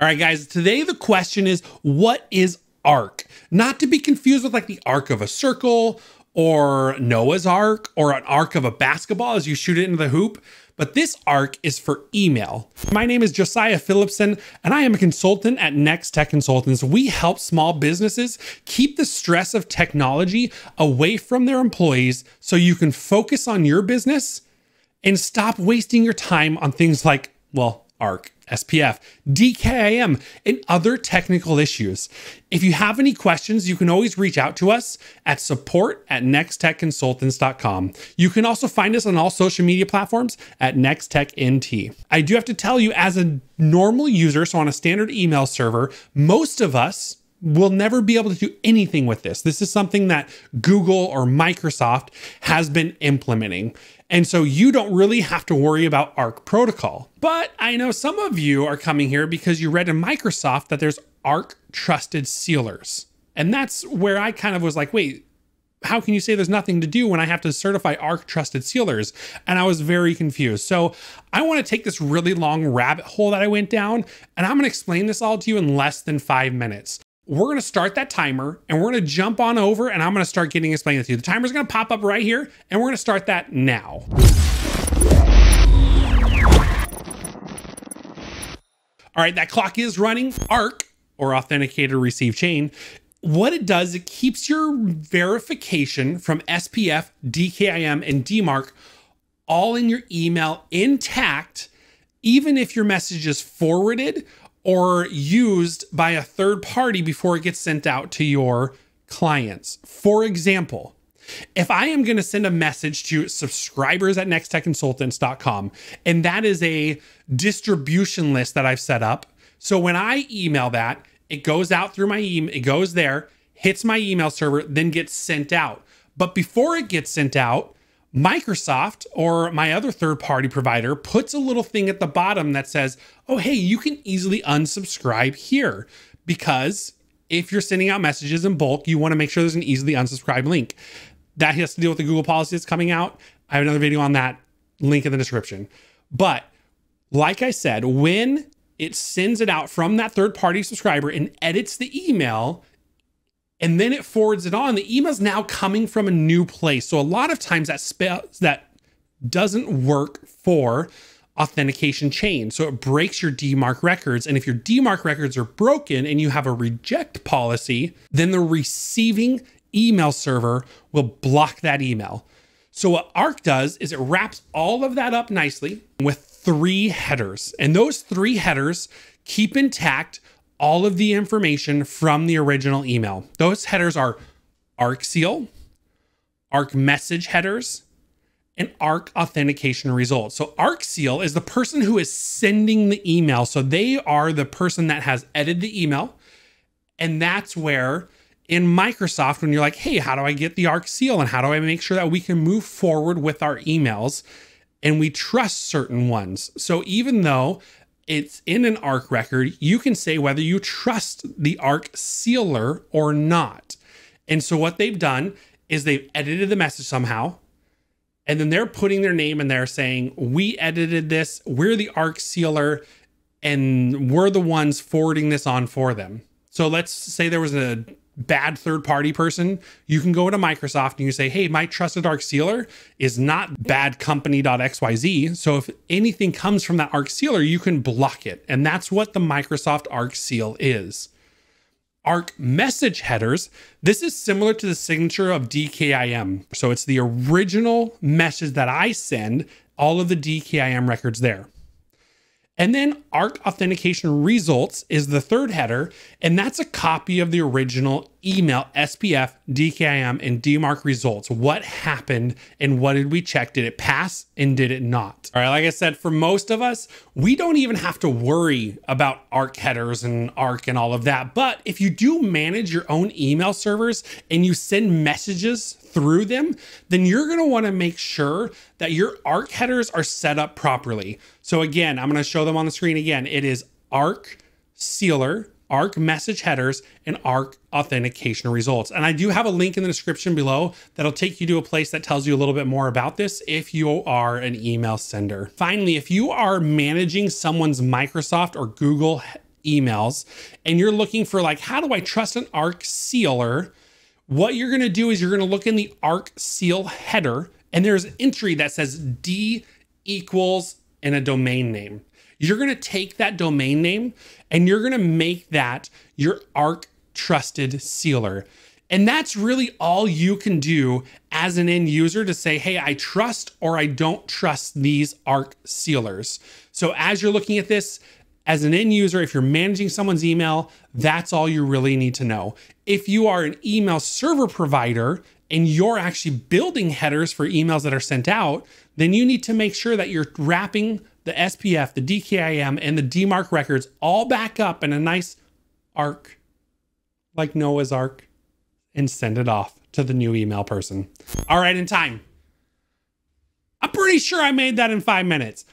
All right, guys, today the question is what is arc? Not to be confused with like the arc of a circle or Noah's Ark or an arc of a basketball as you shoot it into the hoop, but this arc is for email. My name is Josiah Philipson, and I am a consultant at Next Tech Consultants. We help small businesses keep the stress of technology away from their employees so you can focus on your business and stop wasting your time on things like, well, ARC, SPF, DKIM, and other technical issues. If you have any questions, you can always reach out to us at support at nexttechconsultants.com. You can also find us on all social media platforms at nexttechnt. I do have to tell you, as a normal user, so on a standard email server, most of us will never be able to do anything with this. This is something that Google or Microsoft has been implementing. And so you don't really have to worry about ARC protocol. But I know some of you are coming here because you read in Microsoft that there's ARC trusted sealers. And that's where I kind of was like, wait, how can you say there's nothing to do when I have to certify ARC trusted sealers? And I was very confused. So I want to take this really long rabbit hole that I went down, and I'm going to explain this all to you in less than five minutes we're going to start that timer and we're going to jump on over and I'm going to start getting explained to you. The timer's going to pop up right here and we're going to start that now. All right, that clock is running. ARC or authenticated receive chain. What it does, it keeps your verification from SPF, DKIM, and DMARC all in your email intact, even if your message is forwarded or used by a third party before it gets sent out to your clients. For example, if I am going to send a message to subscribers at nexttechconsultants.com, and that is a distribution list that I've set up. So when I email that, it goes out through my email, it goes there, hits my email server, then gets sent out. But before it gets sent out, Microsoft or my other third party provider puts a little thing at the bottom that says, oh, hey, you can easily unsubscribe here because if you're sending out messages in bulk, you want to make sure there's an easily unsubscribe link. That has to deal with the Google policy that's coming out. I have another video on that, link in the description. But like I said, when it sends it out from that third party subscriber and edits the email, and then it forwards it on. The email's now coming from a new place. So a lot of times that that doesn't work for authentication chain. So it breaks your DMARC records. And if your DMARC records are broken and you have a reject policy, then the receiving email server will block that email. So what ARC does is it wraps all of that up nicely with three headers. And those three headers keep intact all of the information from the original email. Those headers are ARC seal, ARC message headers, and ARC authentication results. So ARC seal is the person who is sending the email. So they are the person that has edited the email. And that's where in Microsoft, when you're like, hey, how do I get the ARC seal? And how do I make sure that we can move forward with our emails? And we trust certain ones. So even though it's in an ARC record, you can say whether you trust the ARC sealer or not. And so what they've done is they've edited the message somehow. And then they're putting their name in there saying, We edited this, we're the ARC sealer, and we're the ones forwarding this on for them. So let's say there was a bad third party person, you can go to Microsoft and you say, hey, my trusted ARC sealer is not badcompany.xyz. So if anything comes from that ARC sealer, you can block it. And that's what the Microsoft ARC seal is. ARC message headers, this is similar to the signature of DKIM. So it's the original message that I send, all of the DKIM records there. And then ARC authentication results is the third header, and that's a copy of the original email SPF, DKIM, and DMARC results. What happened and what did we check? Did it pass and did it not? All right, like I said, for most of us, we don't even have to worry about ARC headers and ARC and all of that. But if you do manage your own email servers and you send messages through them, then you're going to want to make sure that your ARC headers are set up properly. So again, I'm going to show them on the screen again. It is ARC sealer, ARC message headers, and ARC authentication results. And I do have a link in the description below that'll take you to a place that tells you a little bit more about this if you are an email sender. Finally, if you are managing someone's Microsoft or Google emails and you're looking for like, how do I trust an ARC sealer? What you're going to do is you're going to look in the ARC seal header and there's an entry that says D equals and a domain name. You're going to take that domain name and you're going to make that your ARC trusted sealer. And that's really all you can do as an end user to say, hey, I trust or I don't trust these ARC sealers. So as you're looking at this, as an end user, if you're managing someone's email, that's all you really need to know. If you are an email server provider and you're actually building headers for emails that are sent out, then you need to make sure that you're wrapping the SPF, the DKIM, and the DMARC records all back up in a nice arc, like Noah's Ark and send it off to the new email person. All right, in time. I'm pretty sure I made that in five minutes.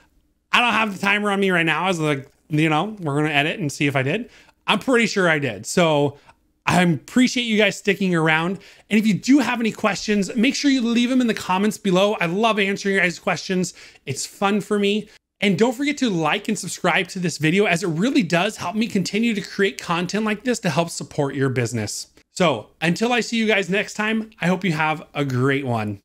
I don't have the timer on me right now. I was like, you know, we're going to edit and see if I did. I'm pretty sure I did. So I appreciate you guys sticking around. And if you do have any questions, make sure you leave them in the comments below. I love answering your guys' questions. It's fun for me. And don't forget to like and subscribe to this video as it really does help me continue to create content like this to help support your business. So until I see you guys next time, I hope you have a great one.